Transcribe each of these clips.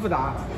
复杂。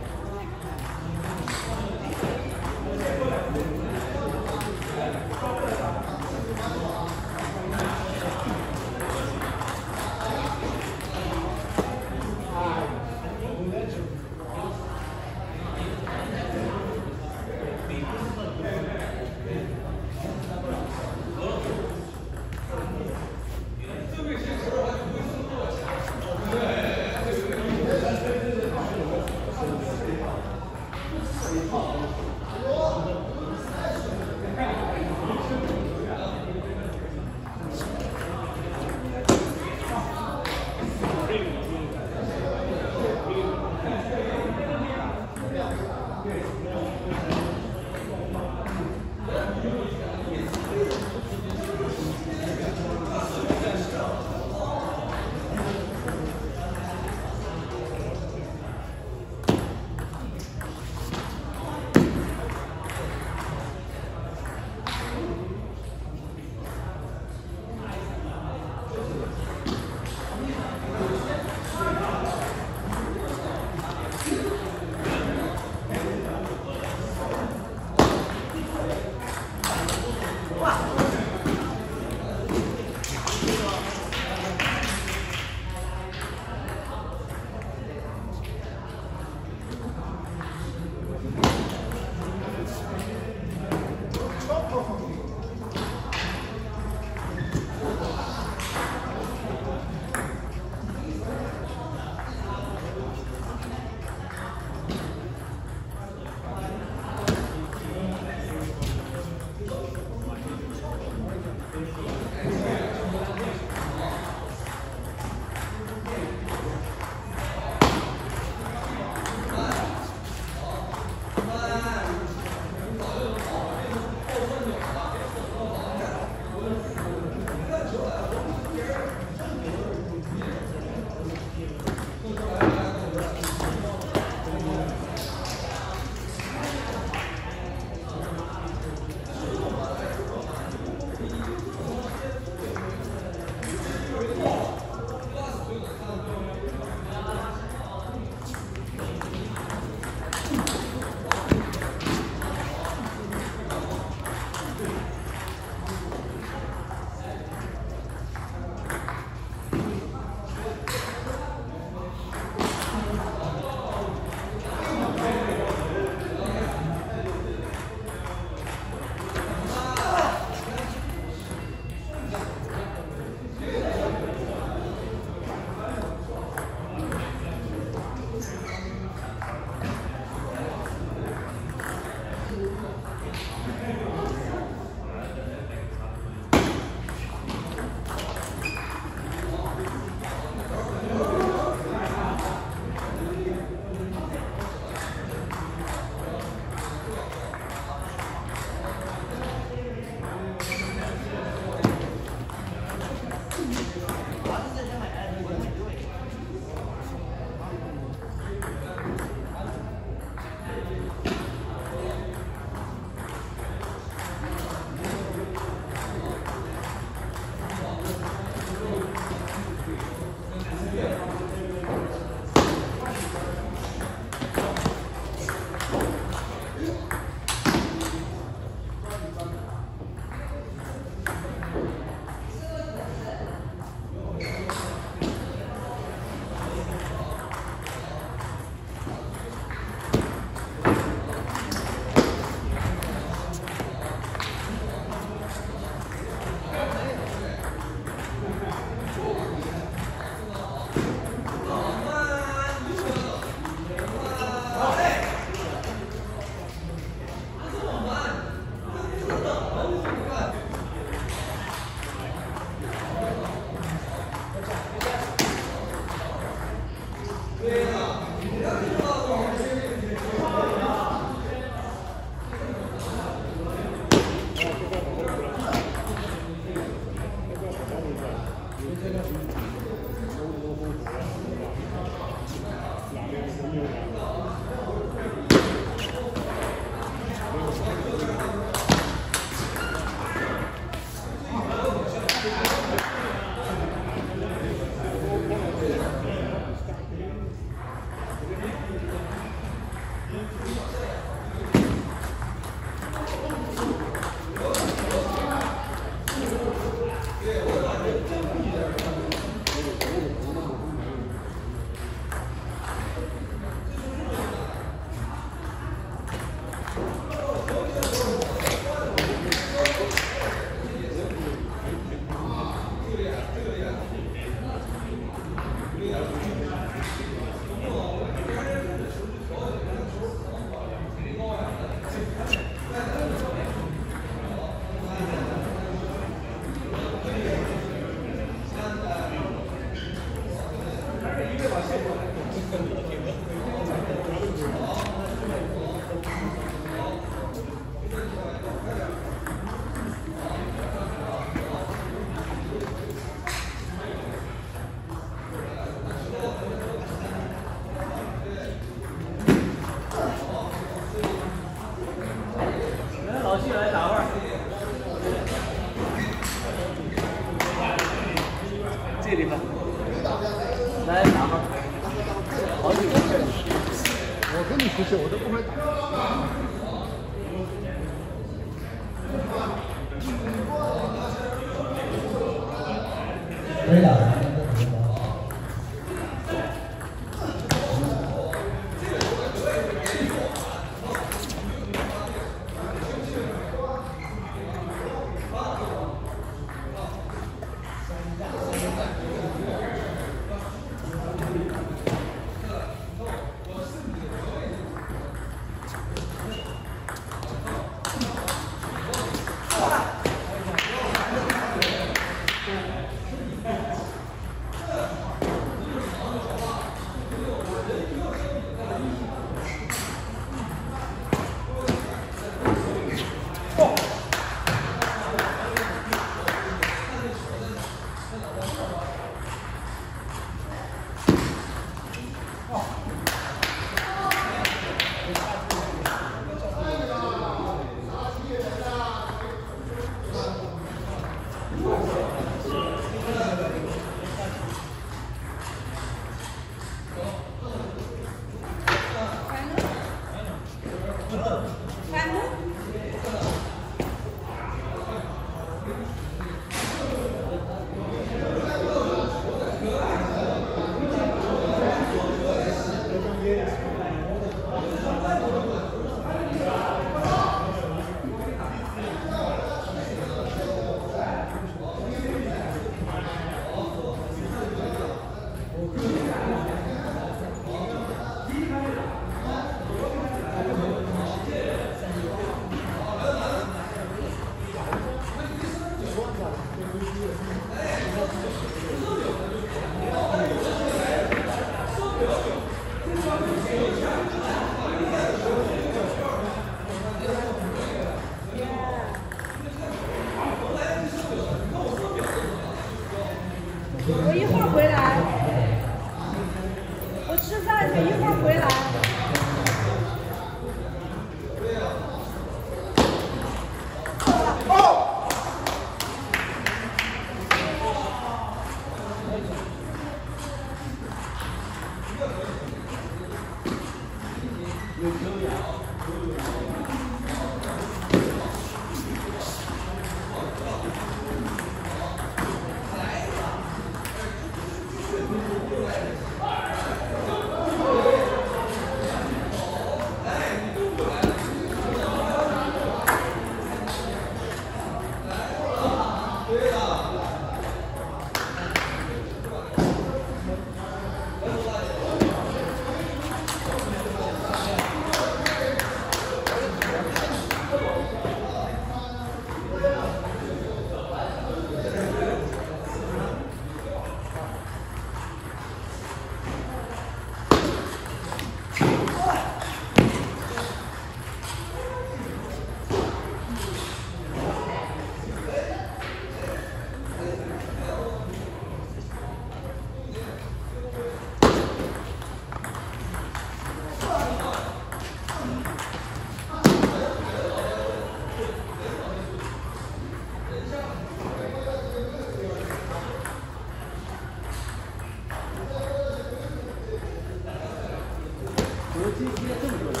这么多人，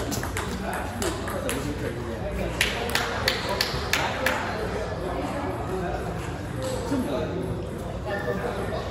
这么多人。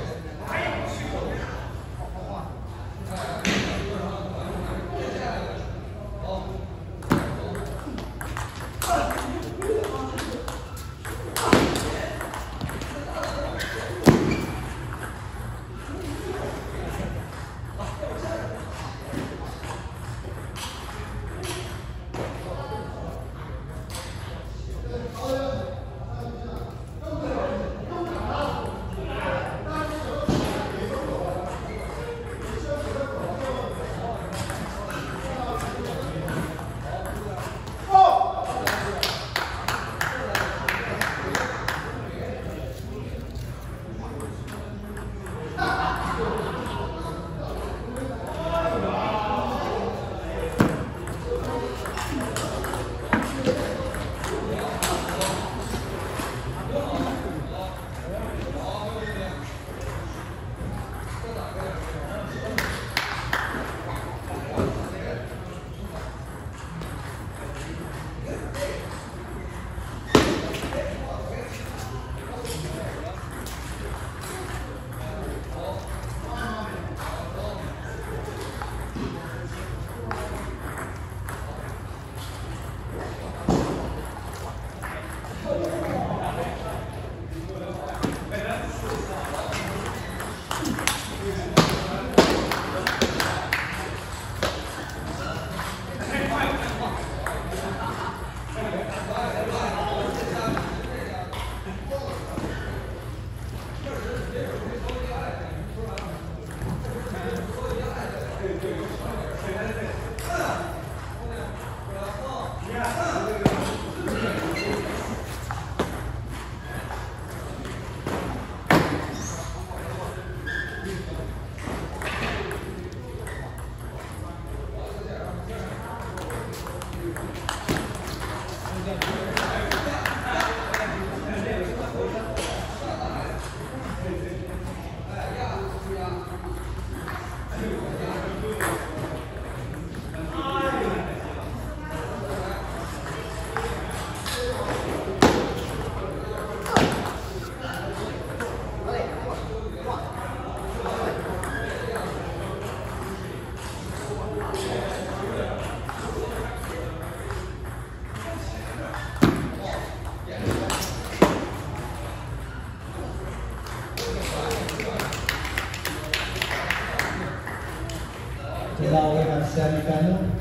americano